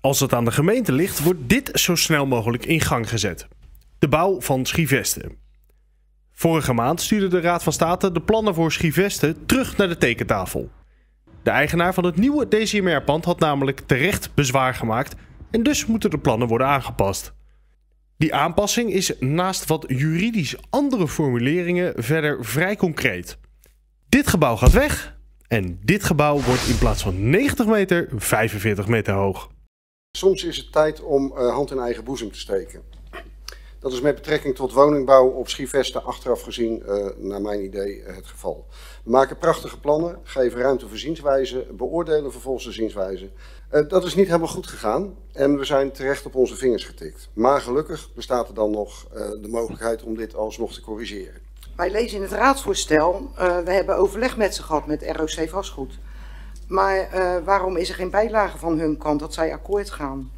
Als het aan de gemeente ligt, wordt dit zo snel mogelijk in gang gezet. De bouw van Schievesten. Vorige maand stuurde de Raad van State de plannen voor Schievesten terug naar de tekentafel. De eigenaar van het nieuwe DCMR-pand had namelijk terecht bezwaar gemaakt en dus moeten de plannen worden aangepast. Die aanpassing is naast wat juridisch andere formuleringen verder vrij concreet. Dit gebouw gaat weg en dit gebouw wordt in plaats van 90 meter 45 meter hoog. Soms is het tijd om uh, hand in eigen boezem te steken. Dat is met betrekking tot woningbouw op Schievesten achteraf gezien, uh, naar mijn idee, uh, het geval. We maken prachtige plannen, geven ruimte voor zienswijze, beoordelen vervolgens de zienswijze. Uh, dat is niet helemaal goed gegaan en we zijn terecht op onze vingers getikt. Maar gelukkig bestaat er dan nog de mogelijkheid om dit alsnog te corrigeren. Wij lezen in het raadsvoorstel, we hebben overleg met ze gehad met ROC Vastgoed. Maar waarom is er geen bijlage van hun kant dat zij akkoord gaan?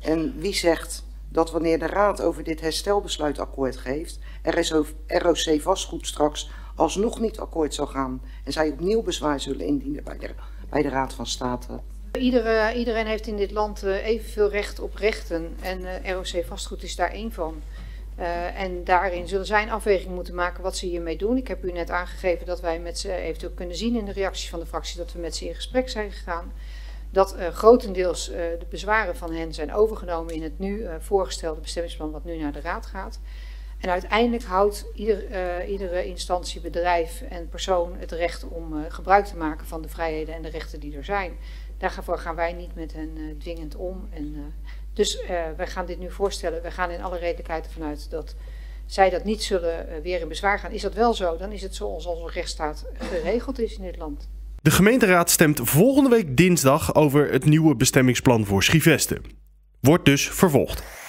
En wie zegt dat wanneer de Raad over dit herstelbesluit akkoord geeft, ROC vastgoed straks alsnog niet akkoord zal gaan en zij opnieuw bezwaar zullen indienen bij de, bij de Raad van State. Iedere, iedereen heeft in dit land uh, evenveel recht op rechten en uh, ROC vastgoed is daar één van. Uh, en daarin zullen zij een afweging moeten maken wat ze hiermee doen. Ik heb u net aangegeven dat wij met ze eventueel kunnen zien in de reacties van de fractie dat we met ze in gesprek zijn gegaan dat uh, grotendeels uh, de bezwaren van hen zijn overgenomen in het nu voorgestelde bestemmingsplan wat nu naar de Raad gaat. En uiteindelijk houdt ieder, iedere instantie, bedrijf en persoon het recht om gebruik te maken van de vrijheden en de rechten die er zijn. Daarvoor gaan wij niet met hen dwingend om. En, dus wij gaan dit nu voorstellen. We gaan in alle redelijkheid ervan uit dat zij dat niet zullen weer in bezwaar gaan. Is dat wel zo, dan is het zoals onze rechtsstaat geregeld is in dit land. De gemeenteraad stemt volgende week dinsdag over het nieuwe bestemmingsplan voor Schievesten. Wordt dus vervolgd.